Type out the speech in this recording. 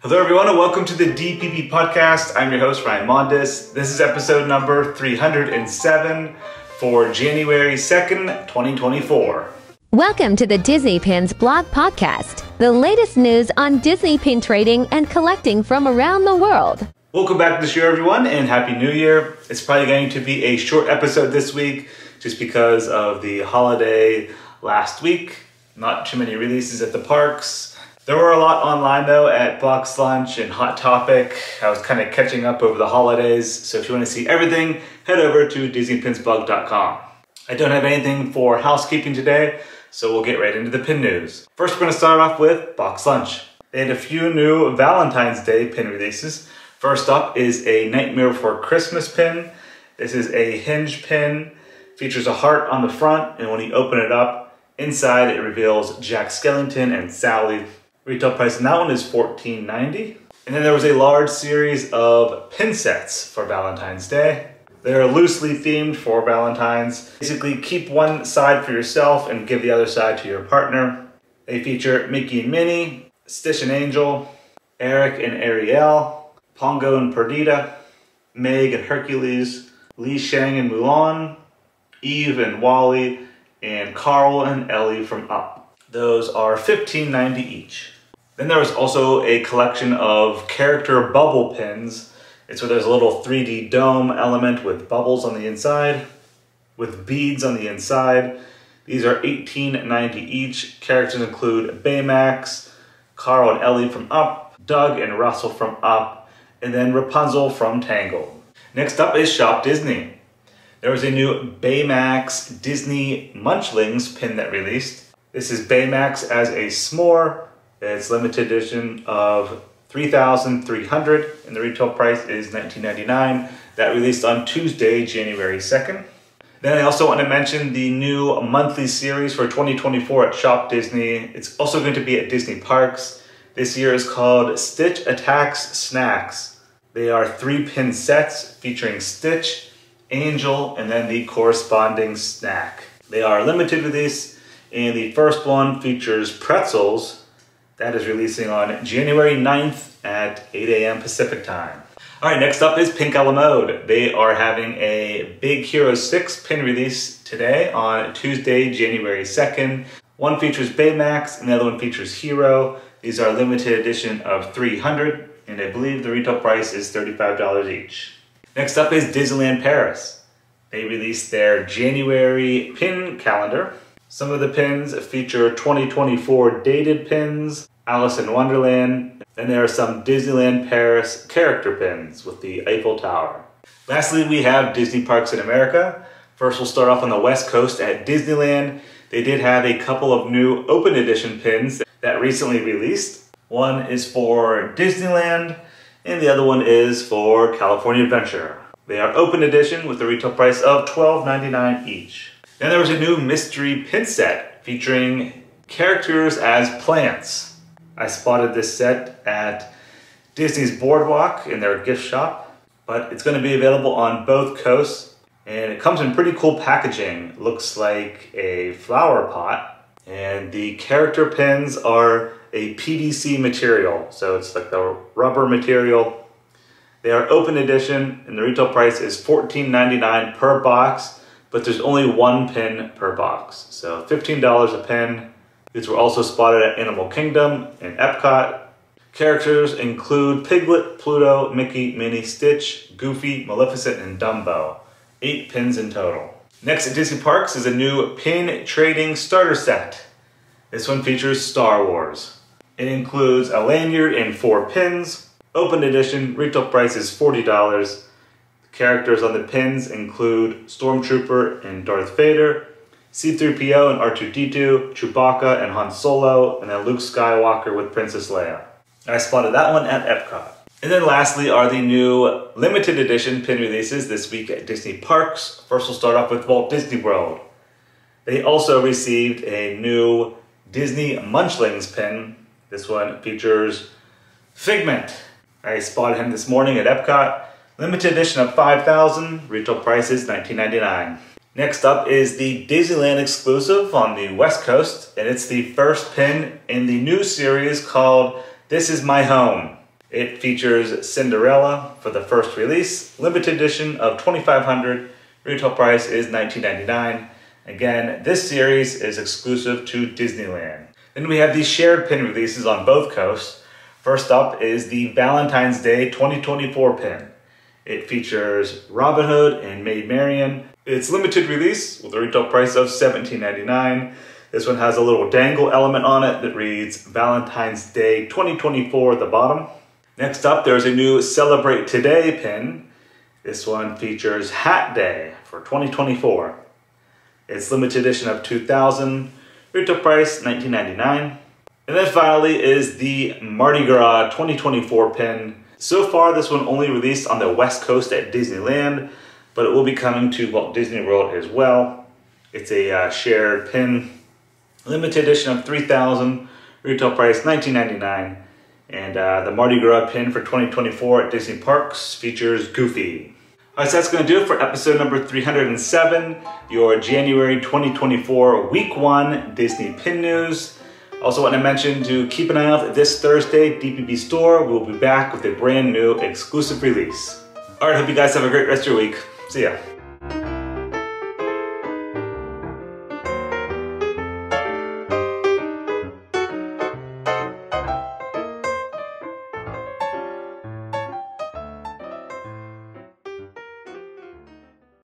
Hello, everyone, and welcome to the DPB podcast. I'm your host, Ryan Mondes. This is episode number 307 for January 2nd, 2024. Welcome to the Disney Pins blog podcast, the latest news on Disney pin trading and collecting from around the world. Welcome back this year, everyone, and Happy New Year. It's probably going to be a short episode this week just because of the holiday last week. Not too many releases at the parks. There were a lot online though at Box Lunch and Hot Topic. I was kind of catching up over the holidays, so if you want to see everything, head over to DisneyPinsBlog.com. I don't have anything for housekeeping today, so we'll get right into the pin news. First, we're going to start off with Box Lunch. They had a few new Valentine's Day pin releases. First up is a Nightmare Before Christmas pin. This is a hinge pin, features a heart on the front, and when you open it up, inside it reveals Jack Skellington and Sally Retail price on that one is $14.90. And then there was a large series of pin sets for Valentine's Day. They're loosely themed for Valentine's. Basically, keep one side for yourself and give the other side to your partner. They feature Mickey and Minnie, Stitch and Angel, Eric and Ariel, Pongo and Perdita, Meg and Hercules, Li Shang and Mulan, Eve and WALL-E, and Carl and Ellie from Up. Those are $15.90 each. Then there was also a collection of character bubble pins. It's where there's a little 3D dome element with bubbles on the inside, with beads on the inside. These are $18.90 each. Characters include Baymax, Carl and Ellie from Up, Doug and Russell from Up, and then Rapunzel from Tangled. Next up is Shop Disney. There was a new Baymax Disney Munchlings pin that released. This is Baymax as a s'more it's limited edition of 3,300 and the retail price is 19.99. That released on Tuesday, January 2nd. Then I also want to mention the new monthly series for 2024 at Shop Disney. It's also going to be at Disney Parks. This year is called Stitch Attacks Snacks. They are three pin sets featuring Stitch, Angel, and then the corresponding snack. They are limited release, and the first one features pretzels, that is releasing on January 9th at 8 a.m. Pacific time. All right, next up is Pink a la Mode. They are having a Big Hero 6 pin release today on Tuesday, January 2nd. One features Baymax and the other one features Hero. These are limited edition of 300 and I believe the retail price is $35 each. Next up is Disneyland Paris. They released their January pin calendar some of the pins feature 2024 dated pins, Alice in Wonderland, and there are some Disneyland Paris character pins with the Eiffel Tower. Lastly, we have Disney Parks in America. First, we'll start off on the West Coast at Disneyland. They did have a couple of new open edition pins that recently released. One is for Disneyland, and the other one is for California Adventure. They are open edition with a retail price of $12.99 each. Then there was a new mystery pin set featuring characters as plants. I spotted this set at Disney's Boardwalk in their gift shop, but it's going to be available on both coasts and it comes in pretty cool packaging. Looks like a flower pot and the character pins are a PVC material, so it's like the rubber material. They are open edition and the retail price is $14.99 per box but there's only one pin per box. So $15 a pin. These were also spotted at Animal Kingdom and Epcot. Characters include Piglet, Pluto, Mickey, Minnie, Stitch, Goofy, Maleficent, and Dumbo. Eight pins in total. Next at Disney Parks is a new pin trading starter set. This one features Star Wars. It includes a lanyard and four pins. Open edition, retail price is $40. Characters on the pins include Stormtrooper and Darth Vader, C-3PO and R2-D2, Chewbacca and Han Solo, and then Luke Skywalker with Princess Leia. I spotted that one at Epcot. And then lastly are the new limited edition pin releases this week at Disney Parks. First we'll start off with Walt Disney World. They also received a new Disney Munchlings pin. This one features Figment. I spotted him this morning at Epcot. Limited edition of 5,000, retail price is $19.99. Next up is the Disneyland exclusive on the West Coast, and it's the first pin in the new series called This Is My Home. It features Cinderella for the first release, limited edition of 2500 Retail price is $19.99. Again, this series is exclusive to Disneyland. Then we have these shared pin releases on both coasts. First up is the Valentine's Day 2024 pin. It features Robin Hood and Maid Marian. It's limited release with a retail price of $17.99. This one has a little dangle element on it that reads Valentine's Day 2024 at the bottom. Next up, there's a new Celebrate Today pin. This one features Hat Day for 2024. It's limited edition of 2000, retail price 19.99. And then finally is the Mardi Gras 2024 pin. So far, this one only released on the West Coast at Disneyland, but it will be coming to Walt Disney World as well. It's a uh, shared pin, limited edition of 3000, retail price 19.99. And uh, the Mardi Gras pin for 2024 at Disney Parks features Goofy. Alright, so that's going to do it for episode number 307, your January 2024 Week 1 Disney Pin News. Also want to mention to keep an eye out this Thursday, DPB Store. We'll be back with a brand new exclusive release. Alright, hope you guys have a great rest of your week. See ya.